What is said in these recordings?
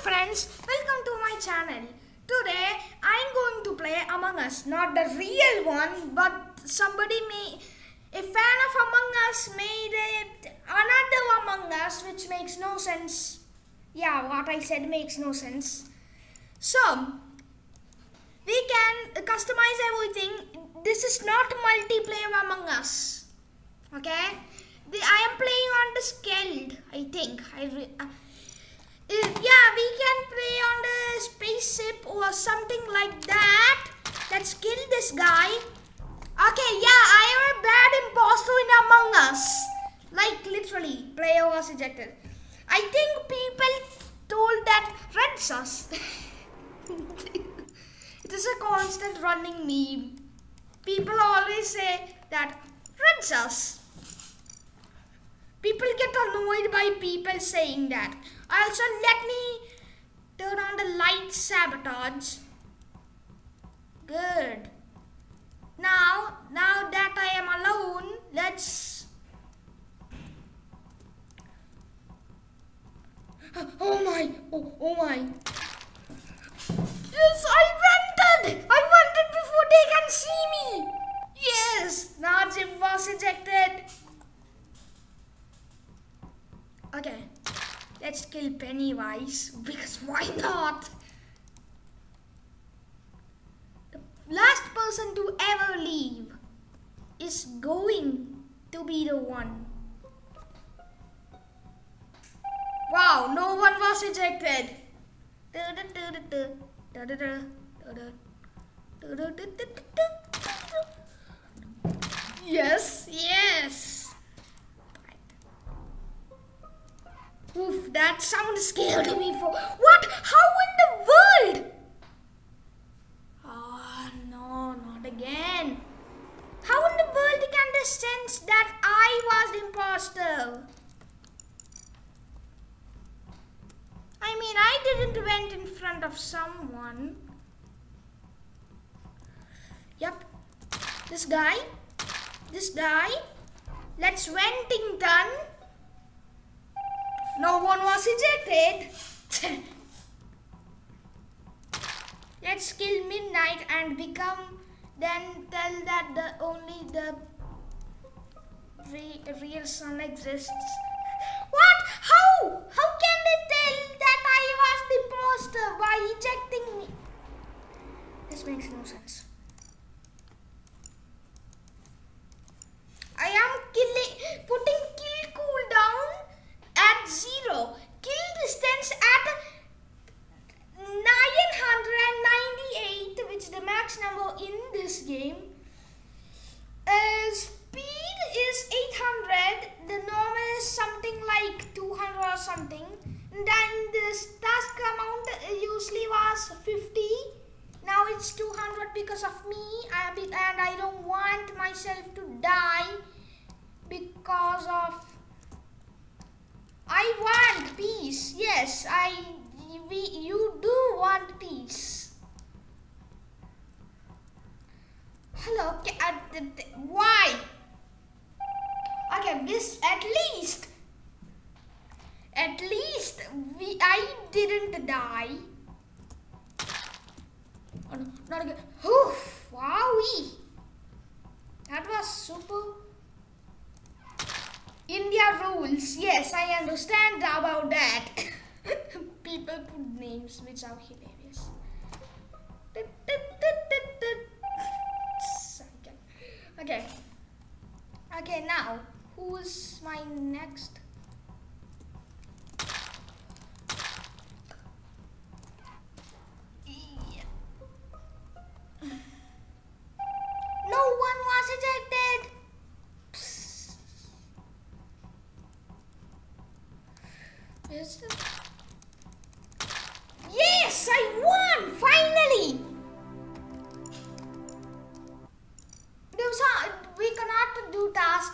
friends, welcome to my channel. Today I'm going to play Among Us, not the real one, but somebody made a fan of Among Us made it another Among Us, which makes no sense. Yeah, what I said makes no sense. So we can customize everything. This is not multiplayer Among Us. Okay, the, I am playing on the Skeld. I think I. Uh, Uh, yeah, we can play on the spaceship or something like that. Let's kill this guy. Okay, yeah, I am a bad imposter in Among Us. Like literally, player was ejected. I think people told that red sus. it is a constant running meme. People always say that red sus. People get annoyed by people saying that. Also, let me turn on the light sabotage. Good. Now, now that I am alone, let's... Oh my, oh, oh my. Yes, I wanted! I wanted before they can see me! Yes, Najib was ejected. Okay, let's kill Pennywise because why not? The last person to ever leave is going to be the one. Wow, no one was ejected. Yes, yes. Oof, that sound scared me for what? How in the world? Oh no, not again. How in the world can they sense that I was the imposter? I mean, I didn't went in front of someone. Yep, this guy, this guy. Let's Wentington. No one was ejected. Let's kill Midnight and become then tell that the only the re real sun exists. What? How? How can they tell that I was the imposter by ejecting me? This makes no sense. I am killing putting kill cooldown at zero. Kill distance at 998, which is the max number in this game. Uh, speed is 800. The normal is something like 200 or something. Then this task amount usually was 50. Now it's 200 because of me, and I don't want myself to die because of I want peace. Yes, I we you do want peace. Hello, uh, why? Okay, this at least at least we I didn't die. Oh no, not again. Oof, wowie. That was super. India rules. Yes, I understand about that. Names which are hilarious. Okay. Okay, now who's my next?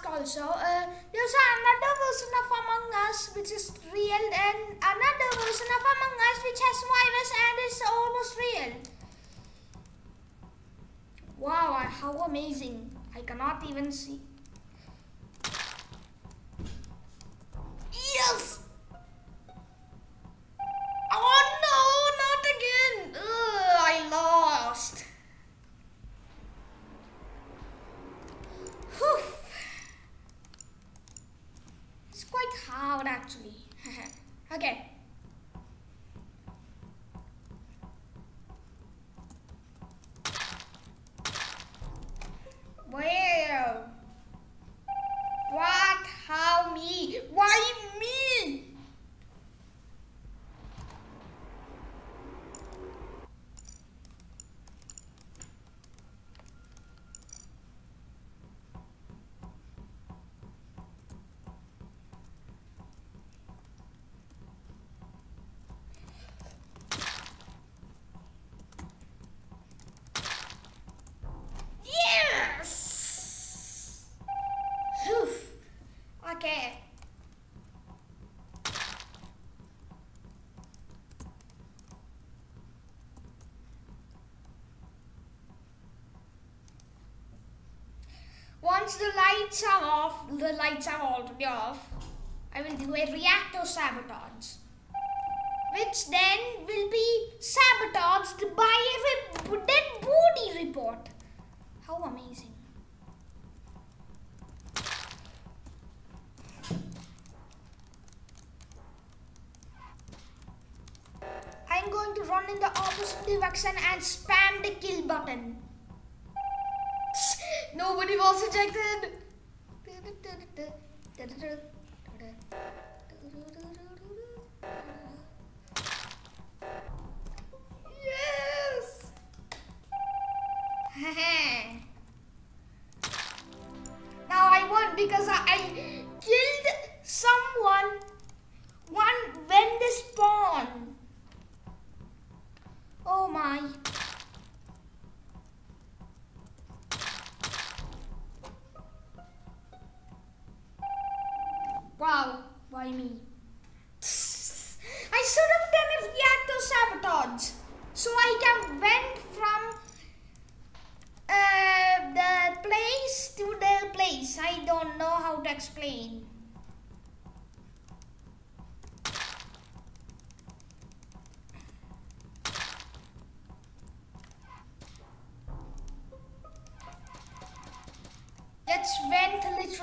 Also. Uh, there's another version of Among Us which is real, and another version of Among Us which has virus and is almost real. Wow, how amazing! I cannot even see. Once the lights are off, the lights are already off, I will do a reactor sabotage. Which then will be sabotaged by a dead body report. How amazing. I'm going to run in the opposite direction and spam the kill button. Was ejected. Yes. now I won because I, I killed someone one when they spawn. Oh my.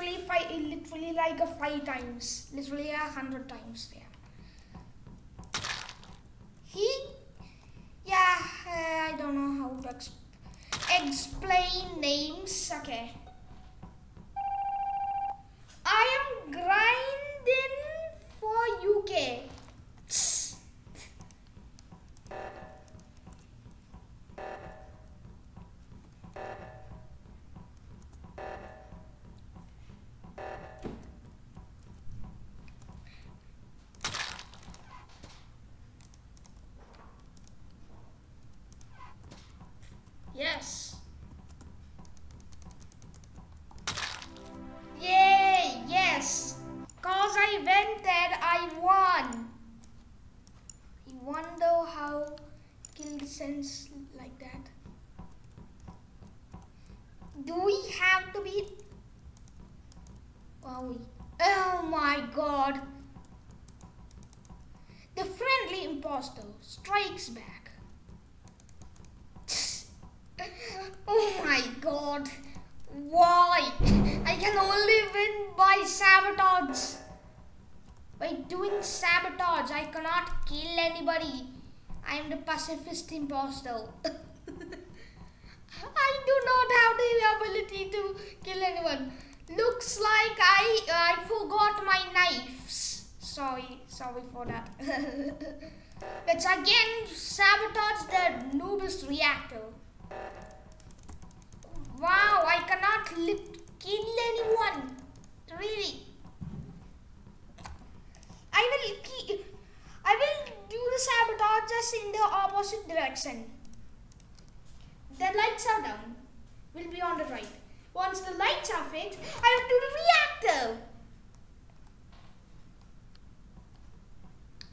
Literally five, literally like a five times, literally a hundred times. Yeah. Do we have to be... Oh, oh my god. The friendly imposter strikes back. Oh my god. Why? I can only win by sabotage. By doing sabotage, I cannot kill anybody. I am the pacifist imposter. I do not have the ability to kill anyone. Looks like I I forgot my knives. Sorry, sorry for that. Let's again sabotage the noobest reactor. Wow, I cannot kill anyone. Really. I will I will do the sabotages in the opposite direction. The lights are down. We'll be on the right. Once the lights are fixed, I will do the reactor.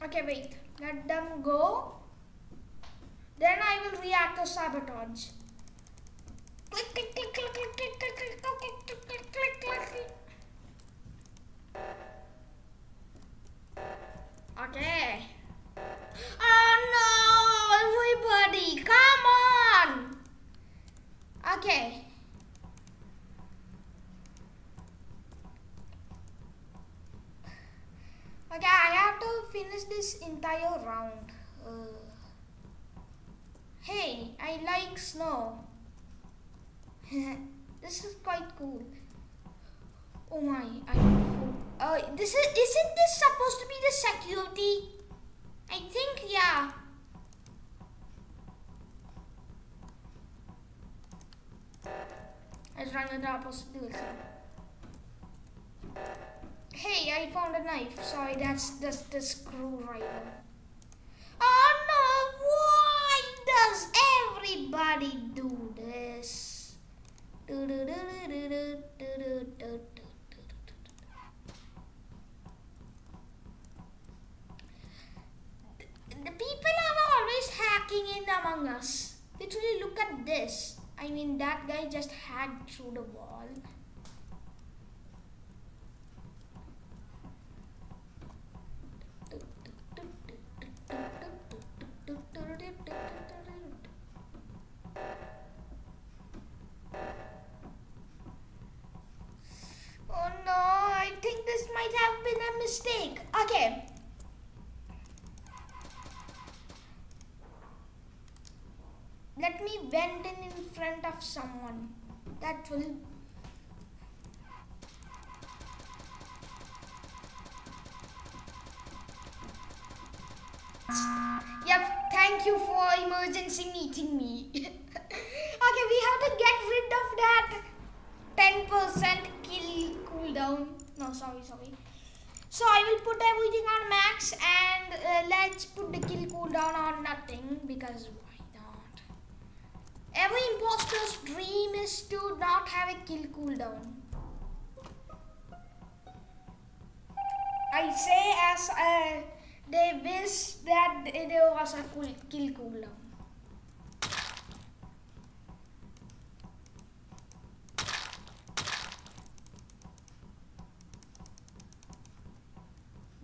Okay, wait. Let them go. Then I will reactor sabotage. Click, click, click, click, click, click, click, click, click, click, click, click, click. Okay. Okay. Okay, I have to finish this entire round. Uh, hey, I like snow. this is quite cool. Oh my, I uh, this is isn't this supposed to be the security? I think yeah. In the opposite direction. Hey, I found a knife. Sorry, that's just the screwdriver. Oh no, why does everybody do this? Do do do do do do do do. The people are always hacking in Among Us. Literally, look at this. I mean, that guy just hacked through the wall. Oh no, I think this might have been a mistake. Okay, let me vent in in front of someone. That will Yep, thank you for emergency meeting me. okay, we have to get rid of that 10% kill cooldown. No, sorry, sorry. So I will put everything on max and uh, let's put the kill cooldown on nothing because why? Every imposter's dream is to not have a kill cooldown. I say as uh, they wish that there was a cool kill cooldown.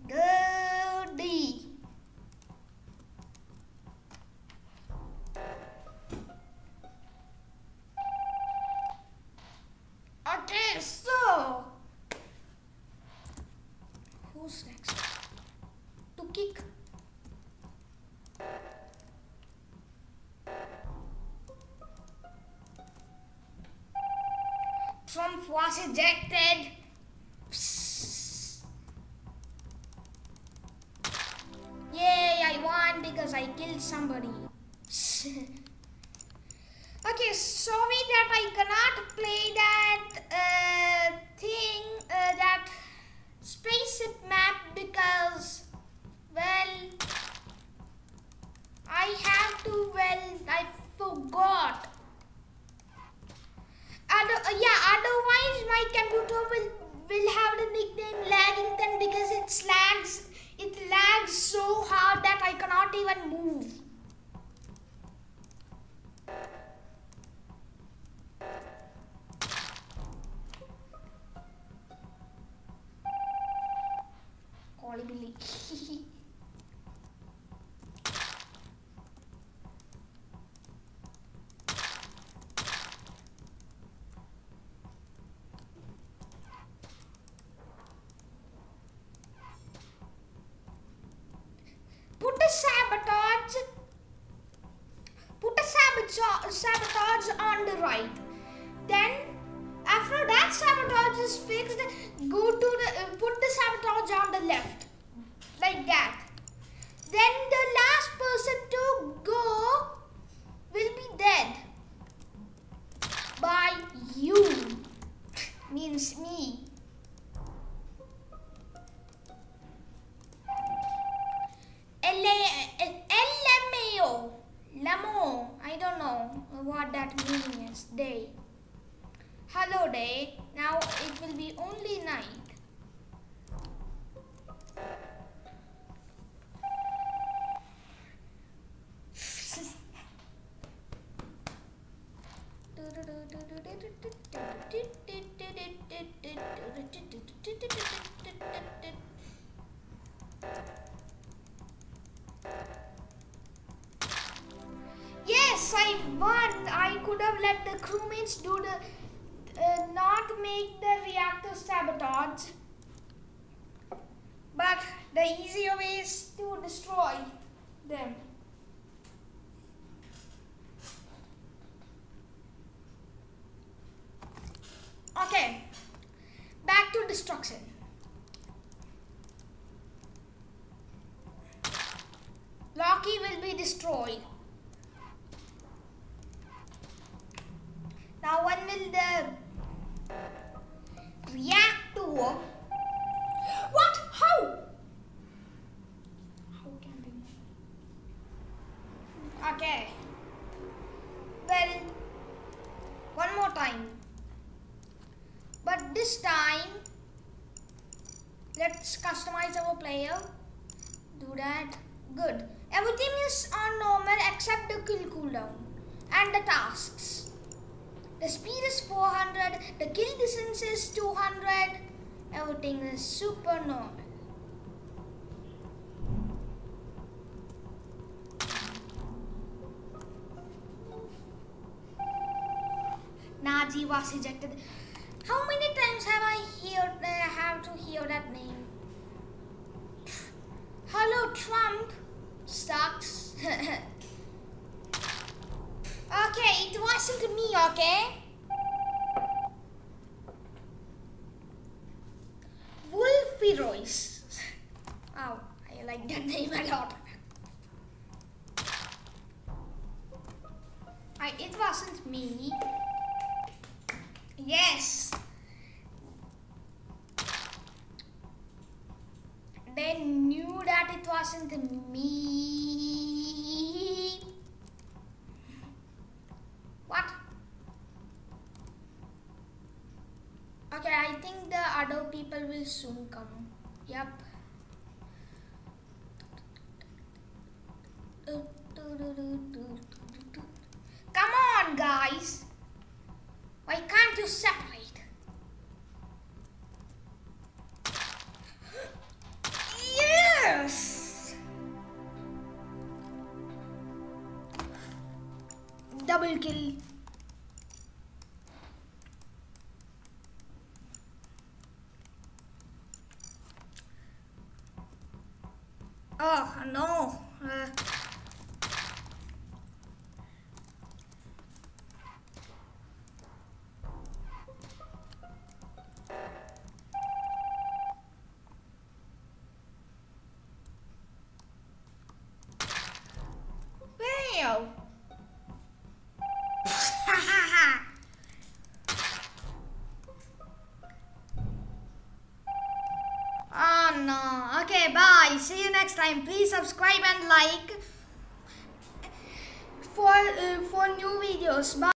Goody. Ejected. Means me sabotage. But the easier way is to destroy them. Okay, back to destruction. Loki will be destroyed. Now when will the reactor? What? How? How can they? Okay. Well, one more time. But this time, let's customize our player. Do that. Good. Everything is on normal except the kill cooldown and the tasks. The speed is 400, the kill distance is 200, everything is super normal. Was ejected. How many times have I heard uh, have to hear that name? Hello Trump sucks. Okay, it wasn't me, okay? Wolfie Royce. Oh, I like that name a lot. I, it wasn't me. Yes. They knew that it wasn't me. What? Okay, I think the other people will soon come. Yep. Come on, guys. Why can't you separate? Time. Please subscribe and like for uh, for new videos. Bye.